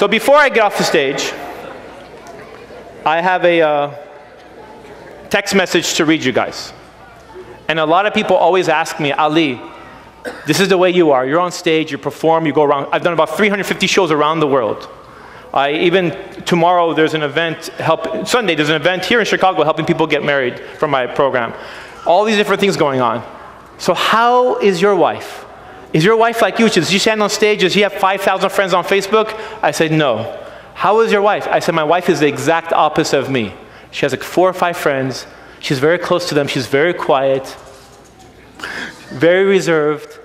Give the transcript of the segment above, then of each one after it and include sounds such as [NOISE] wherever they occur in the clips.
So before I get off the stage, I have a uh, text message to read you guys. And a lot of people always ask me, Ali, this is the way you are. You're on stage, you perform, you go around. I've done about 350 shows around the world. I even tomorrow there's an event help Sunday there's an event here in Chicago helping people get married from my program. All these different things going on. So how is your wife? Is your wife like you? Does she stand on stage? Does she have 5,000 friends on Facebook? I said, no. How is your wife? I said, my wife is the exact opposite of me. She has like four or five friends. She's very close to them. She's very quiet, very reserved.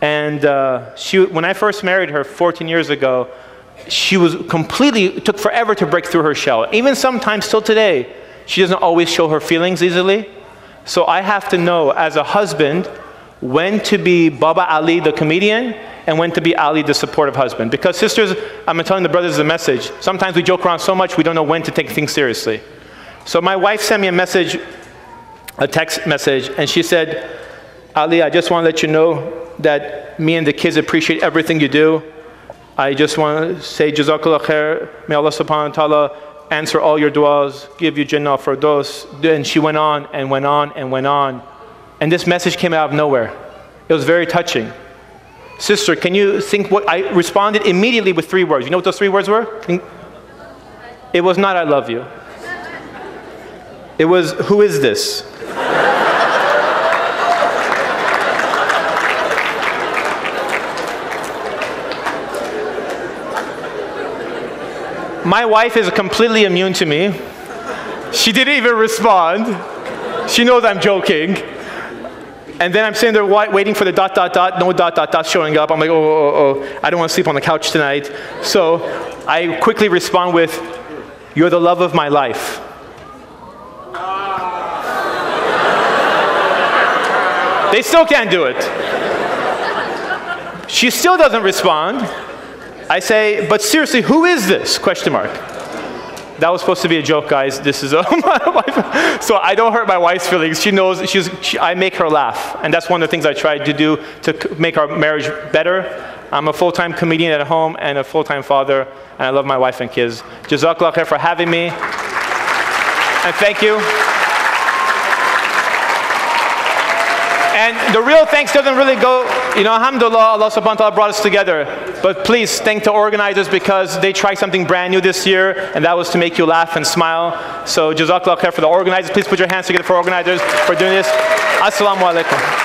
And uh, she, when I first married her 14 years ago, she was completely, took forever to break through her shell. Even sometimes, till today, she doesn't always show her feelings easily. So I have to know, as a husband, when to be Baba Ali, the comedian, and when to be Ali, the supportive husband. Because, sisters, I'm telling the brothers the message. Sometimes we joke around so much we don't know when to take things seriously. So my wife sent me a message, a text message, and she said, Ali, I just want to let you know that me and the kids appreciate everything you do. I just want to say Jazakallah khair. May Allah subhanahu wa ta'ala answer all your du'as, give you Jannah for those. And she went on and went on and went on. And this message came out of nowhere. It was very touching. Sister, can you think what I responded immediately with three words. You know what those three words were? It was not I love you. It was, who is this? My wife is completely immune to me. She didn't even respond. She knows I'm joking. And then I'm sitting there waiting for the dot, dot, dot, no dot, dot, dot showing up. I'm like, oh, oh, oh, oh, I don't want to sleep on the couch tonight. So I quickly respond with, You're the love of my life. They still can't do it. She still doesn't respond. I say, but seriously, who is this? Question mark. That was supposed to be a joke, guys. This is a, [LAUGHS] my wife. So I don't hurt my wife's feelings. She knows she's, she, I make her laugh. And that's one of the things I try to do to make our marriage better. I'm a full-time comedian at home and a full-time father, and I love my wife and kids. Jazakallah khair for having me. And thank you. And the real thanks doesn't really go, you know, alhamdulillah, Allah subhanahu wa ta'ala brought us together. But please thank the organizers because they tried something brand new this year, and that was to make you laugh and smile. So jazakallah khair for the organizers. Please put your hands together for organizers for doing this. Assalamu alaikum.